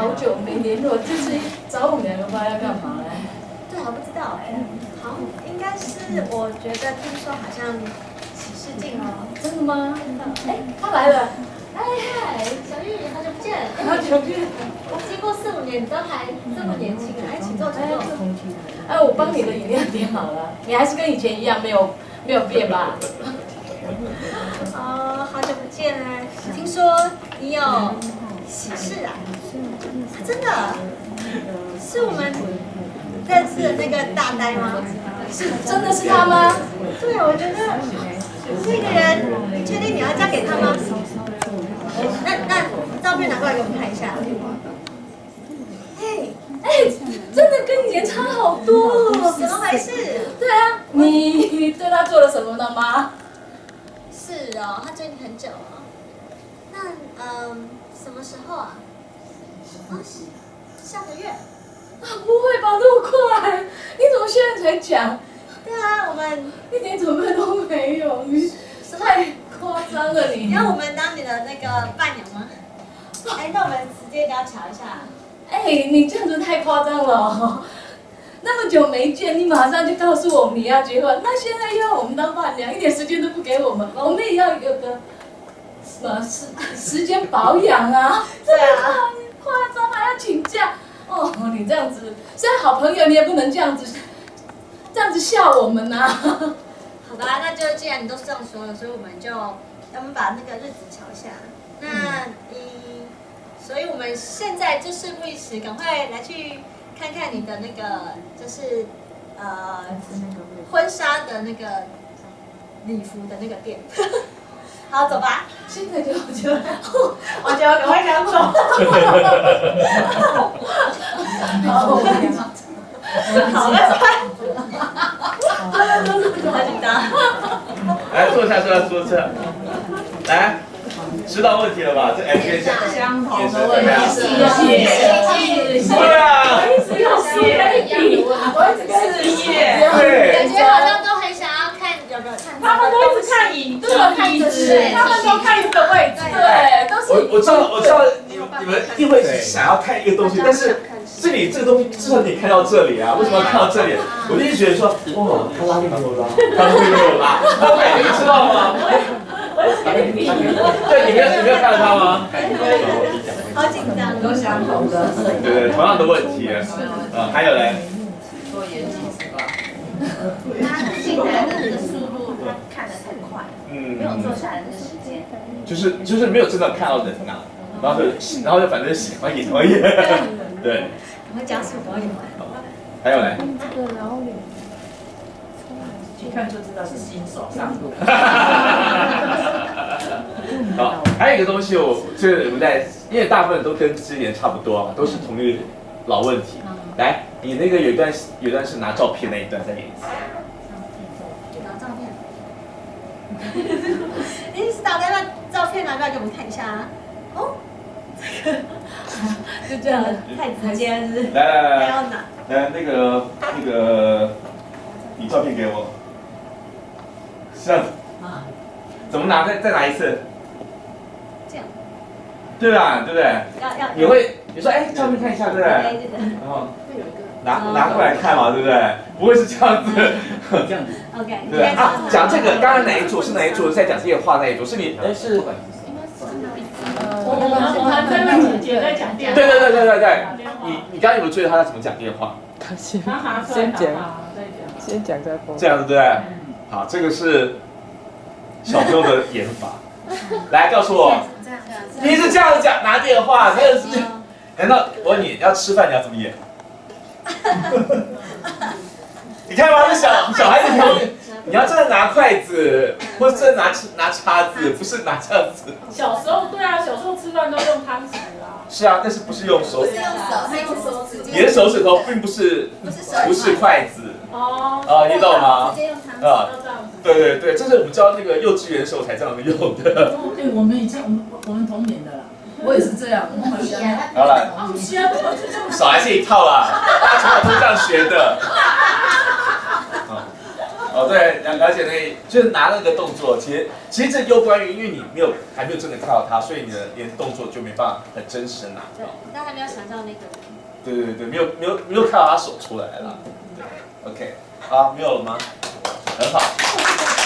好久没联络，就是找我们两个不知道要干嘛嘞？对，我不知道哎。好，应该是我觉得听说好像起试镜哦。真的吗？哎，他来了。哎嗨，小玉，好久不见。好久不见。经过四五年，你都还这么年轻，哎，请坐，请坐。哎，我帮你的饮料点好了，你还是跟以前一样，没有 没有变吧？哦，好久不见哎，听说你有喜事啊？真的？是我们认识的那个大呆吗？是，真的是他吗？对，我觉得那个人，你确定你要嫁给他吗？那那照片拿过来给我们看一下。哎哎，真的跟以前差好多哦！怎么回事？对啊，你对他做了什么了吗？是哦，他追你很久了。那嗯，什么时候啊？啊，下个月。啊，不会吧，那么快？你怎么现在才讲？对啊，我们一点准备都没有，你太夸张了你。你要我们当你的那个伴娘吗？哎，那我们直接给他瞧一下。哎，你这样子太夸张了。那么久没见，你马上就告诉我们你要结婚，那现在又要我们当伴娘，一点时间都不给我们，我们也要有个什么时时间保养啊？对啊，夸张还要请假哦！你这样子，虽然好朋友，你也不能这样子，这样子笑我们呐。好吧，那就既然你都这样说了，所以我们就我们把那个日子瞧一下。那一，所以我们现在就事不宜迟，赶快来去。看看你的那个，就是呃，婚纱的那个礼服的那个店。好，走吧。现在就就，我就要赶快赶走。好，我跟你讲。好，拜拜。好紧张。来坐下，坐下，坐下。来。知道问题了吧？这 M K 相相同的问题，是写字，对啊，我一直要写一直跟字页，对，感觉好像都他们都一直看椅子，他们都看一个位置，对，都是。我我知道，我知道，你你们一定会想要看一个东西，但是这里这个东西至少你看到这里啊，为什么要看到这里？我就觉得说，哇，他拉链没有拉，他拉链没有拉，你知道吗？对，你没有你没有看到他吗？好紧张，都相同的。对对，同样的问题。嗯，还有嘞。做严谨是吧？他进来的度，他看的太快，嗯，没有坐下来的时间。就是就是没有真的看到人呐，然后就然后就反正喜欢演而已。对。赶快加速，赶快演完。还有嘞。这个然后你。一看就知道是新手上路。好，还有一个东西，我就是我们在，因为大部分都跟之前差不多，都是同一个老问题。来，你那个有一段有一段是拿照片那一段再演一次。拿照片。你是打那张照片拿出来给我们看一下啊？哦，这个就这样，太直接了。来来来，要拿来那个那个，你照片给我。这样子啊？怎么拿？再再拿一次。这样。对吧？对不对？要要。你会你说哎，照片看一下，对不对？然后拿拿过来看嘛，对不对？不会是这样子。这样子。OK。对啊，讲这个，刚刚哪一组是哪一组？在讲这些话那一组是你？哎是。我我我们在问姐姐在讲电话。对对对对对对。你你刚刚有没有追到他怎么讲电话？他先先讲，先讲再说。这样子对不对？好，这个是小朋友的演法。来告诉我，你是这样子讲拿电话，那个是？难道我问你要吃饭你要怎么演？你看吗？这小 小孩子调你要真的拿筷子，或者真的拿拿叉子，不是拿这样子。小时候对啊，小时候吃饭都用汤匙啊。是啊，但是不是用手？不是用手，是用手指。你的手指头并不是，不是筷子。哦。啊，你懂吗？直接用汤匙。啊，对对对，这是我们教那个幼稚园时候才这样子用的。对，我们以前我们我们童年的啦，我也是这样。好了。小孩是一套啦，大家从小都这样学的。哦，对，了了解那个，就是拿那个动作，其实其实这攸关于，因为你没有还没有真的看到他，所以你的连动作就没办法很真实的拿。对，但还没有想到那个。对对对没有没有没有看到他手出来了。对，OK，好，没有了吗？很好。